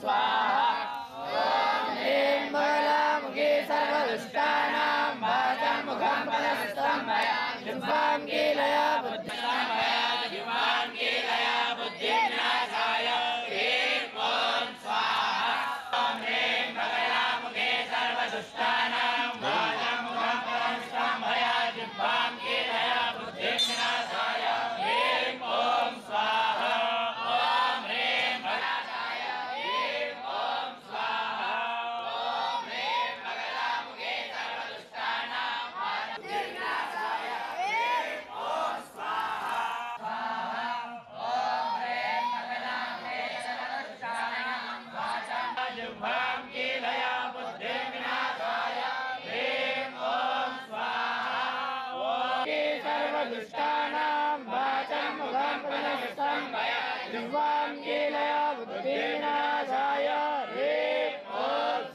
स्वामहामु सर्वानां पादमुखाङ्गे लया सर्वदुष्टानां वाचं मुखं प्रनष्टं जिह्वां कीलय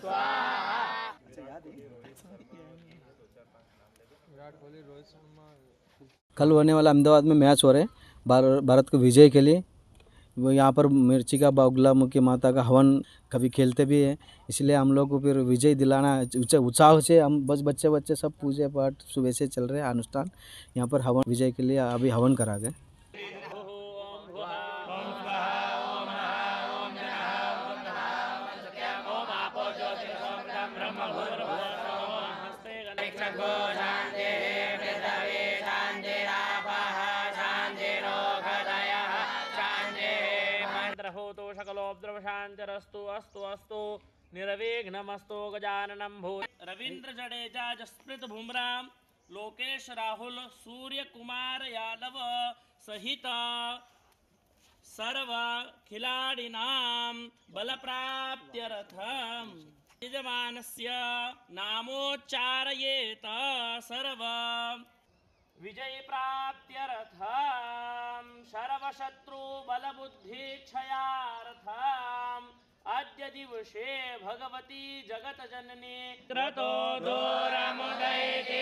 स्वाहा। कल होने वाला अहमदाबाद में मैच हो रहे हैं। भारत को विजय के लिए वो यहाँ पर मिर्ची का बागलामुखी माता का हवन कभी खेलते भी हैं। इसलिए हम लोग को फिर विजय दिलाना उत्साह से हम बस बच्चे बच्चे सब पूजे पाठ सुबह से चल रहे हैं, अनुष्ठान। यहाँ पर हवन, विजय के लिए अभी हवन करा गए होतो शकलोद्रवशान्तिरस्तु अस्तु अस्तु। निर्विघ्नमस्तु, गजाननं भू रवीन्द्र जडेजा जसप्रीत बुमराह लोकेश राहुल सूर्य कुमार यादव सहित सर्व खिलाड़िनां बलप्राप्त्यर्थं यजमानस्य नामोच्चारयेत सर्व। विजयप्राप्त्यर्थं सर्वशत्रुबलबुद्धिक्षयार्थम् अद्य दिवसे भगवती जगतजननी क्रतो दोरमुदयति